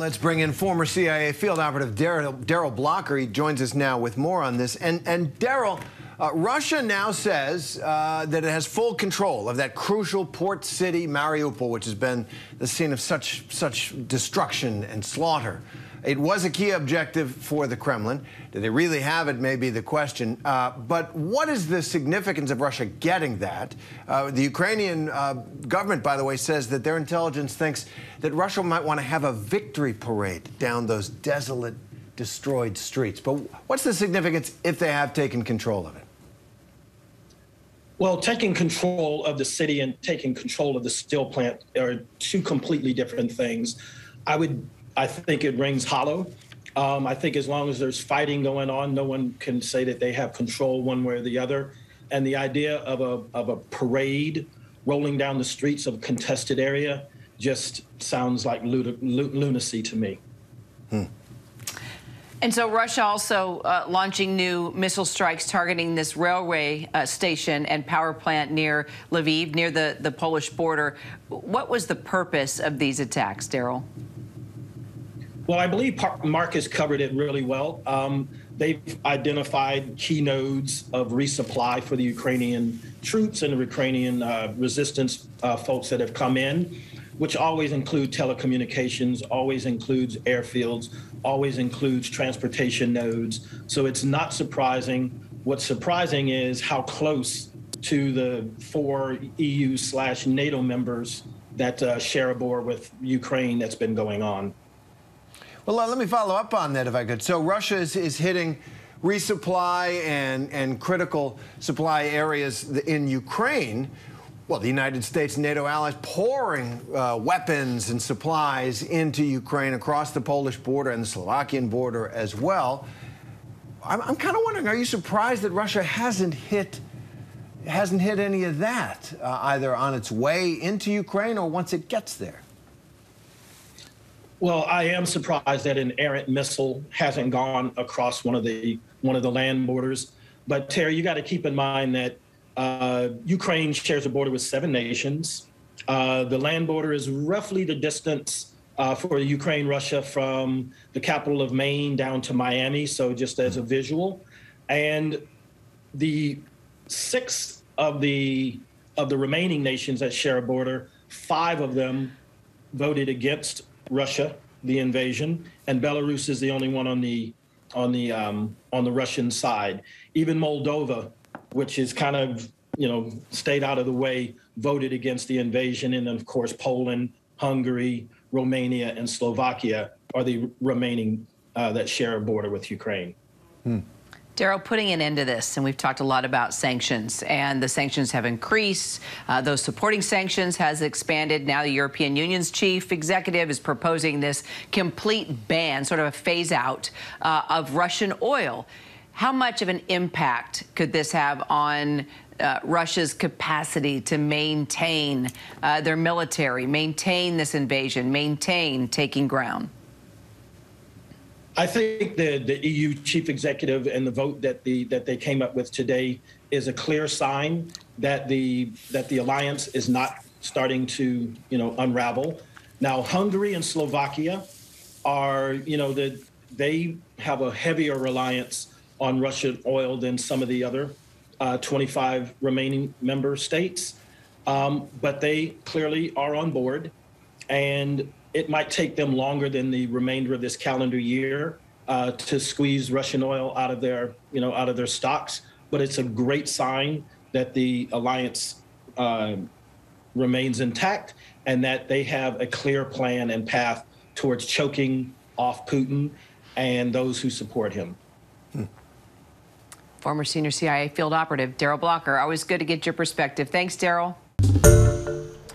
Let's bring in former CIA field operative Darrell Blocker. He joins us now with more on this. And, and Darrell, uh, Russia now says uh, that it has full control of that crucial port city, Mariupol, which has been the scene of such, such destruction and slaughter. It was a key objective for the Kremlin. Do they really have it, may be the question. Uh, but what is the significance of Russia getting that? Uh, the Ukrainian uh, government, by the way, says that their intelligence thinks that Russia might want to have a victory parade down those desolate, destroyed streets. But what's the significance if they have taken control of it? Well, taking control of the city and taking control of the steel plant are two completely different things. I would I think it rings hollow. Um, I think as long as there's fighting going on, no one can say that they have control one way or the other. And the idea of a, of a parade rolling down the streets of a contested area just sounds like lunacy to me. Hmm. And so Russia also uh, launching new missile strikes targeting this railway uh, station and power plant near Lviv, near the, the Polish border. What was the purpose of these attacks, Darrell? Well, I believe Mark has covered it really well. Um, they've identified key nodes of resupply for the Ukrainian troops and the Ukrainian uh, resistance uh, folks that have come in, which always include telecommunications, always includes airfields, always includes transportation nodes. So it's not surprising. What's surprising is how close to the four EU slash NATO members that uh, share a border with Ukraine that's been going on. Well, let me follow up on that if I could. So Russia is, is hitting resupply and, and critical supply areas in Ukraine. Well, the United States and NATO allies pouring uh, weapons and supplies into Ukraine across the Polish border and the Slovakian border as well. I'm, I'm kind of wondering, are you surprised that Russia hasn't hit hasn't hit any of that, uh, either on its way into Ukraine or once it gets there? Well, I am surprised that an errant missile hasn't gone across one of the one of the land borders. But Terry, you got to keep in mind that uh, Ukraine shares a border with seven nations. Uh, the land border is roughly the distance uh, for Ukraine, Russia from the capital of Maine down to Miami. So just as a visual, and the six of the of the remaining nations that share a border, five of them voted against Russia, the invasion, and Belarus is the only one on the on the um, on the Russian side. Even Moldova, which is kind of you know stayed out of the way, voted against the invasion, and then of course Poland, Hungary, Romania, and Slovakia are the remaining uh, that share a border with Ukraine. Hmm. Darrell, putting an end to this, and we've talked a lot about sanctions, and the sanctions have increased. Uh, those supporting sanctions has expanded. Now the European Union's chief executive is proposing this complete ban, sort of a phase out uh, of Russian oil. How much of an impact could this have on uh, Russia's capacity to maintain uh, their military, maintain this invasion, maintain taking ground? I think the, the EU chief executive and the vote that the that they came up with today is a clear sign that the that the alliance is not starting to you know unravel. Now Hungary and Slovakia are you know the they have a heavier reliance on Russian oil than some of the other uh, 25 remaining member states, um, but they clearly are on board, and it might take them longer than the remainder of this calendar year uh, to squeeze Russian oil out of their, you know, out of their stocks. But it's a great sign that the alliance uh, remains intact and that they have a clear plan and path towards choking off Putin and those who support him. Hmm. Former senior CIA field operative Darrell Blocker. Always good to get your perspective. Thanks, Darrell.